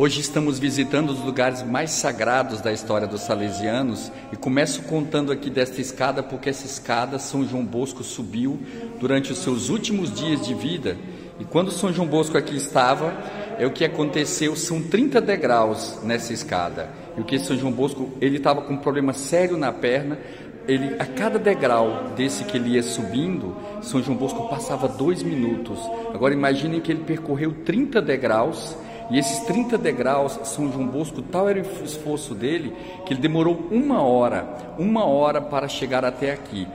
Hoje estamos visitando os lugares mais sagrados da história dos salesianos e começo contando aqui desta escada porque essa escada São João Bosco subiu durante os seus últimos dias de vida. E quando São João Bosco aqui estava, é o que aconteceu, são 30 degraus nessa escada. E o que São João Bosco, ele estava com um problema sério na perna, ele a cada degrau desse que ele ia subindo, São João Bosco passava dois minutos. Agora imaginem que ele percorreu 30 degraus e esses 30 degraus, São João Bosco, tal era o esforço dele, que ele demorou uma hora, uma hora para chegar até aqui.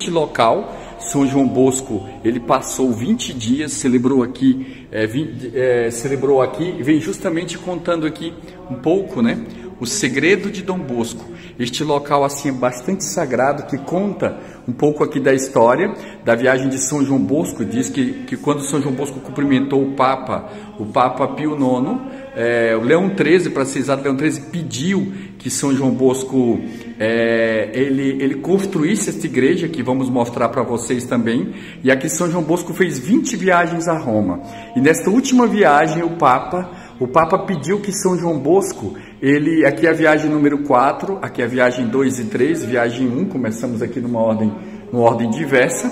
Este local, São João Bosco, ele passou 20 dias, celebrou aqui, é, 20, é, celebrou aqui, e vem justamente contando aqui um pouco, né? O segredo de Dom Bosco. Este local assim é bastante sagrado que conta um pouco aqui da história da viagem de São João Bosco. Diz que, que quando São João Bosco cumprimentou o Papa, o Papa Pio IX, é, o Leão XIII, para ser exato, Leão XIII pediu que São João Bosco é, ele, ele construísse esta igreja que vamos mostrar para vocês também. E aqui São João Bosco fez 20 viagens a Roma. E nesta última viagem o Papa o Papa pediu que São João Bosco, ele, aqui é a viagem número 4, aqui é a viagem 2 e 3, viagem 1, começamos aqui numa ordem, numa ordem diversa.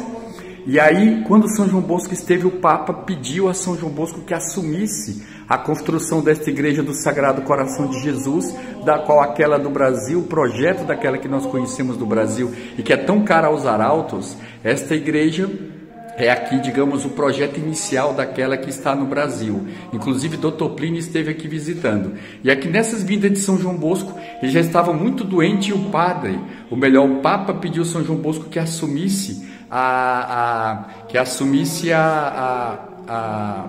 E aí, quando São João Bosco esteve, o Papa pediu a São João Bosco que assumisse a construção desta igreja do Sagrado Coração de Jesus, da qual aquela do Brasil, o projeto daquela que nós conhecemos do Brasil e que é tão cara aos arautos, esta igreja é aqui, digamos, o projeto inicial daquela que está no Brasil. Inclusive, Dr. Plínio esteve aqui visitando. E aqui nessas vindas de São João Bosco, ele já estava muito doente e o padre, ou melhor, o Papa pediu São João Bosco que assumisse a, a que assumisse a, a, a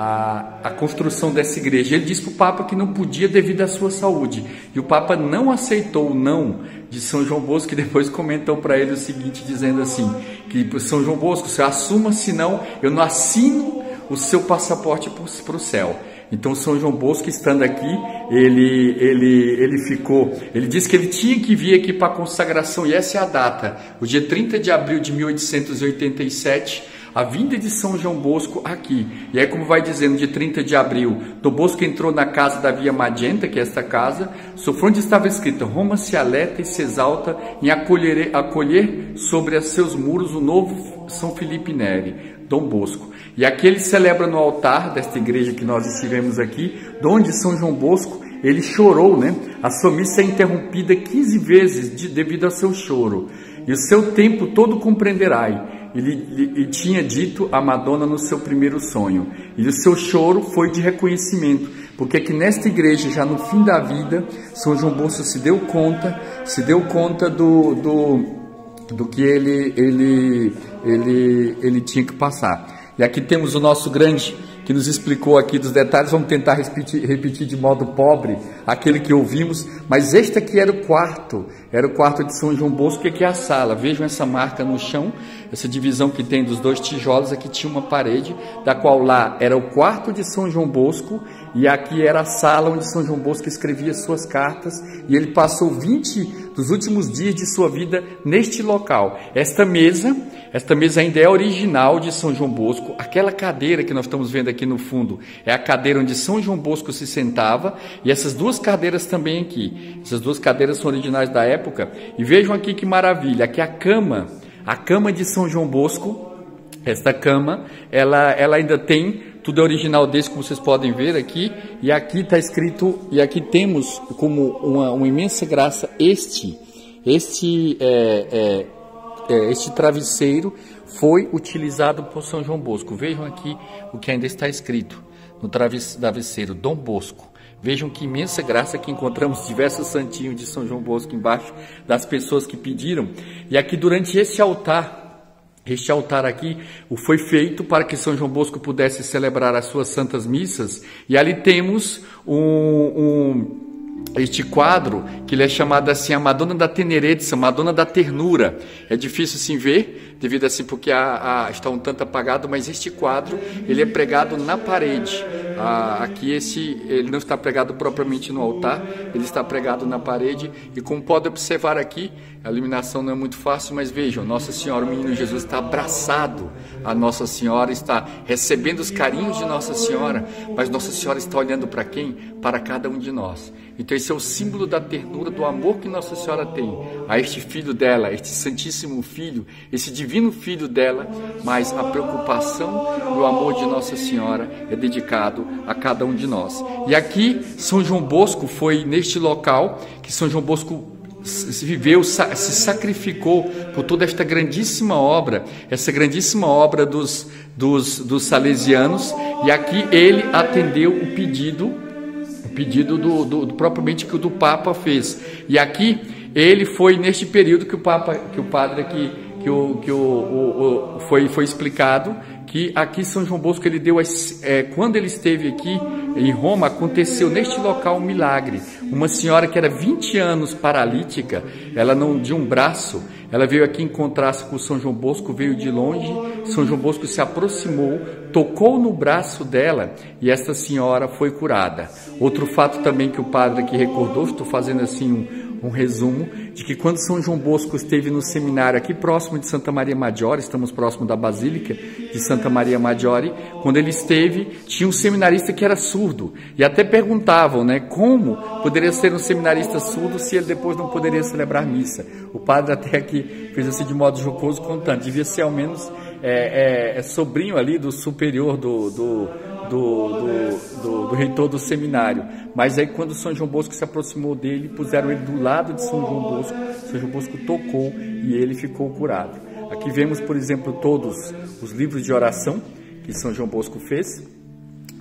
a, a, construção dessa igreja. Ele disse para o Papa que não podia devido à sua saúde. E o Papa não aceitou o não de São João Bosco, que depois comentou para ele o seguinte, dizendo assim, que São João Bosco, você assuma, senão eu não assino o seu passaporte para o céu. Então São João Bosco estando aqui, ele ele ele ficou, ele disse que ele tinha que vir aqui para a consagração e essa é a data, o dia 30 de abril de 1887 a vinda de São João Bosco aqui. E aí, como vai dizendo, de 30 de abril, do Bosco entrou na casa da Via Magenta, que é esta casa, sobre onde estava escrito: Roma se aleta e se exalta em acolher, acolher sobre seus muros o novo São Felipe Neri, Dom Bosco. E aqui ele celebra no altar desta igreja que nós estivemos aqui, onde São João Bosco ele chorou, né? A sua missa é interrompida 15 vezes de, devido ao seu choro. E o seu tempo todo compreenderai ele, tinha dito a Madonna no seu primeiro sonho. E o seu choro foi de reconhecimento, porque que nesta igreja, já no fim da vida, São João Bosco se deu conta, se deu conta do, do, do que ele, ele, ele, ele tinha que passar. E aqui temos o nosso grande que nos explicou aqui dos detalhes, vamos tentar repetir, repetir de modo pobre aquele que ouvimos, mas este aqui era o quarto, era o quarto de São João Bosco, que aqui é a sala. Vejam essa marca no chão, essa divisão que tem dos dois tijolos, aqui tinha uma parede, da qual lá era o quarto de São João Bosco, e aqui era a sala onde São João Bosco escrevia suas cartas, e ele passou 20 dos últimos dias de sua vida neste local. Esta mesa esta mesa ainda é original de São João Bosco. Aquela cadeira que nós estamos vendo aqui no fundo é a cadeira onde São João Bosco se sentava. E essas duas cadeiras também aqui. Essas duas cadeiras são originais da época. E vejam aqui que maravilha. Aqui a cama, a cama de São João Bosco. Esta cama, ela, ela ainda tem tudo é original desse, como vocês podem ver aqui. E aqui está escrito, e aqui temos como uma, uma imensa graça este, este é, é, é, este travesseiro foi utilizado por São João Bosco. Vejam aqui o que ainda está escrito no travesseiro Dom Bosco. Vejam que imensa graça que encontramos diversos santinhos de São João Bosco embaixo das pessoas que pediram. E aqui durante esse altar, este altar aqui foi feito para que São João Bosco pudesse celebrar as suas santas missas. E ali temos um, um este quadro, que ele é chamado assim a Madonna da Tenerezza, Madonna da Ternura. É difícil assim ver, devido assim porque a, a, está um tanto apagado, mas este quadro ele é pregado na parede. Ah, aqui esse ele não está pregado propriamente no altar, ele está pregado na parede e como pode observar aqui, a iluminação não é muito fácil, mas vejam, Nossa Senhora, o menino Jesus está abraçado a Nossa Senhora, está recebendo os carinhos de Nossa Senhora, mas Nossa Senhora está olhando para quem? Para cada um de nós. Então esse é o símbolo da ternura, do amor que Nossa Senhora tem a este filho dela, este santíssimo filho, esse divino filho dela, mas a preocupação e o amor de Nossa Senhora é dedicado a cada um de nós. E aqui São João Bosco foi neste local que São João Bosco viveu, se sacrificou por toda esta grandíssima obra, essa grandíssima obra dos, dos, dos salesianos, e aqui ele atendeu o pedido pedido do, do, do, propriamente que o do Papa fez. E aqui ele foi neste período que o Papa, que o padre aqui, que o, que o, o, o foi, foi explicado que aqui São João Bosco ele deu as, é, quando ele esteve aqui em Roma aconteceu neste local um milagre. Uma senhora que era 20 anos paralítica, ela não de um braço, ela veio aqui encontrar-se com São João Bosco, veio de longe. São João Bosco se aproximou, tocou no braço dela e essa senhora foi curada. Outro fato também que o padre aqui recordou, estou fazendo assim um um resumo de que quando São João Bosco esteve no seminário aqui próximo de Santa Maria Maggiore, estamos próximo da Basílica de Santa Maria Maggiore, quando ele esteve, tinha um seminarista que era surdo e até perguntavam, né, como poderia ser um seminarista surdo se ele depois não poderia celebrar missa. O padre até aqui fez assim de modo jocoso contando, devia ser ao menos é, é, é sobrinho ali do superior do, do do, do, do, do, reitor do seminário. Mas aí, quando São João Bosco se aproximou dele, puseram ele do lado de São João Bosco. São João Bosco tocou e ele ficou curado. Aqui vemos, por exemplo, todos os livros de oração que São João Bosco fez.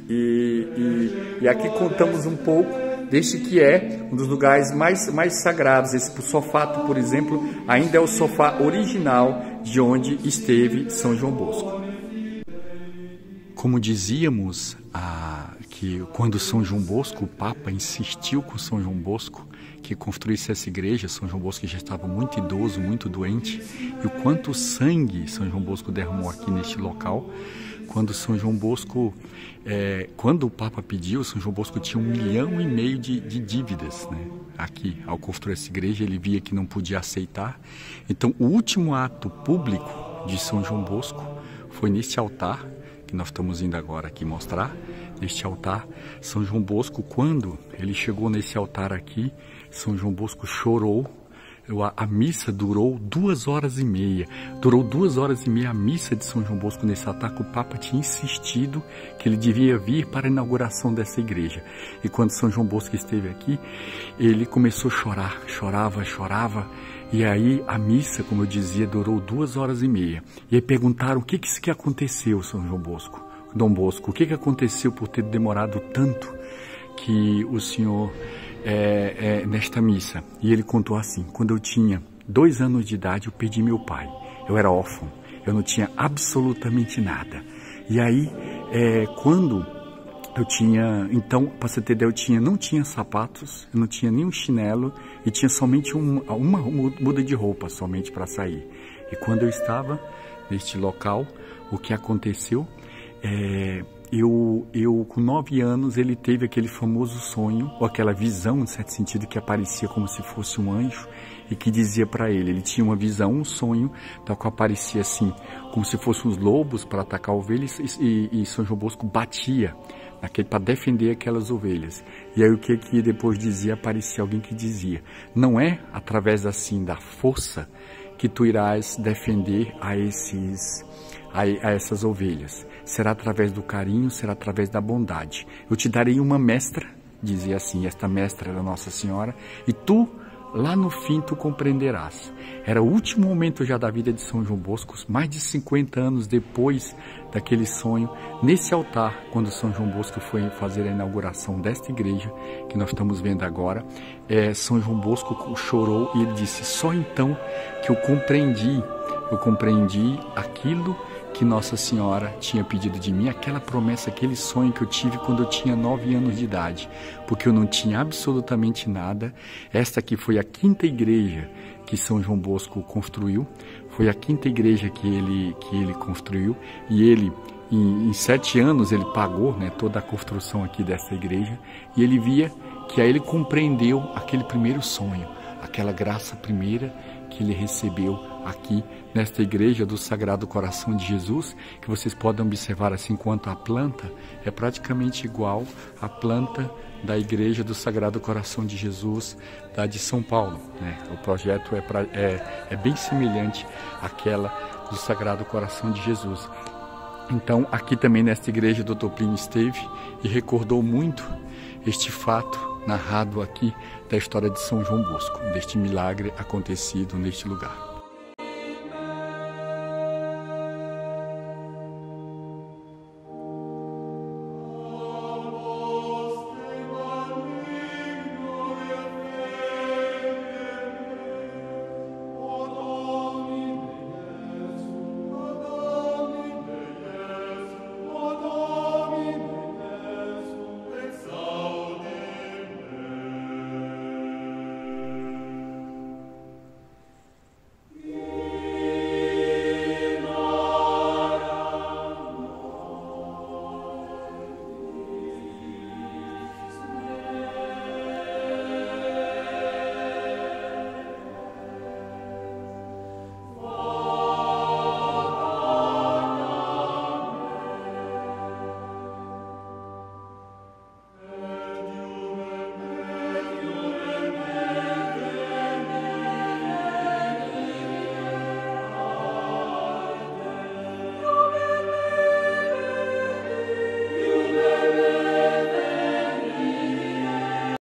E, e, e aqui contamos um pouco deste que é um dos lugares mais, mais sagrados. Esse sofato, por exemplo, ainda é o sofá original de onde esteve São João Bosco. Como dizíamos, a, que quando São João Bosco, o Papa, insistiu com São João Bosco que construísse essa igreja, São João Bosco já estava muito idoso, muito doente, e o quanto sangue São João Bosco derramou aqui neste local, quando São João Bosco, é, quando o Papa pediu, São João Bosco tinha um milhão e meio de, de dívidas, né? Aqui, ao construir essa igreja, ele via que não podia aceitar. Então, o último ato público de São João Bosco foi neste altar que nós estamos indo agora aqui mostrar, neste altar, São João Bosco, quando ele chegou nesse altar aqui, São João Bosco chorou. A, missa durou duas horas e meia. Durou duas horas e meia a missa de São João Bosco nesse altar, que o Papa tinha insistido que ele devia vir para a inauguração dessa igreja. E quando São João Bosco esteve aqui, ele começou a chorar, chorava, chorava e aí a missa, como eu dizia, durou duas horas e meia. E aí perguntaram o que, que, que aconteceu, São João Bosco, Dom Bosco, o que, que aconteceu por ter demorado tanto que o senhor é, é, nesta missa. E ele contou assim: quando eu tinha dois anos de idade, eu perdi meu pai. Eu era órfão, eu não tinha absolutamente nada. E aí, é, quando eu tinha, então, para você ter eu tinha, não tinha sapatos, não tinha nenhum chinelo e tinha somente um, uma muda de roupa somente para sair. E quando eu estava neste local, o que aconteceu? É, eu, eu com nove anos ele teve aquele famoso sonho ou aquela visão, em certo sentido, que aparecia como se fosse um anjo e que dizia para ele, ele tinha uma visão, um sonho, tal qual aparecia assim, como se fossem os lobos para atacar ovelhas e, e São João Bosco batia aquele para defender aquelas ovelhas. E aí o que que depois dizia, aparecia alguém que dizia: "Não é através assim da força que tu irás defender a esses a, a essas ovelhas. Será através do carinho, será através da bondade. Eu te darei uma mestra", dizia assim, esta mestra era Nossa Senhora, "e tu lá no fim tu compreenderás. Era o último momento já da vida de São João Bosco, mais de 50 anos depois daquele sonho, nesse altar, quando São João Bosco foi fazer a inauguração desta igreja que nós estamos vendo agora, é, São João Bosco chorou e ele disse: Só então que eu compreendi, eu compreendi aquilo que Nossa Senhora tinha pedido de mim, aquela promessa, aquele sonho que eu tive quando eu tinha nove anos de idade, porque eu não tinha absolutamente nada. Esta aqui foi a quinta igreja que São João Bosco construiu, Foi a quinta igreja que ele, que ele construiu e ele, em, em sete anos, ele pagou né, toda a construção aqui dessa igreja e ele via que aí ele compreendeu aquele primeiro sonho, aquela graça primeira que ele recebeu aqui nesta igreja do Sagrado Coração de Jesus, que vocês podem observar assim quanto a planta é praticamente igual à planta da igreja do Sagrado Coração de Jesus da de São Paulo. Né? O projeto é, pra, é, é bem semelhante àquela do Sagrado Coração de Jesus. Então, aqui também nesta igreja, o Dr. Plínio esteve e recordou muito este fato narrado aqui da história de São João Bosco, deste milagre acontecido neste lugar.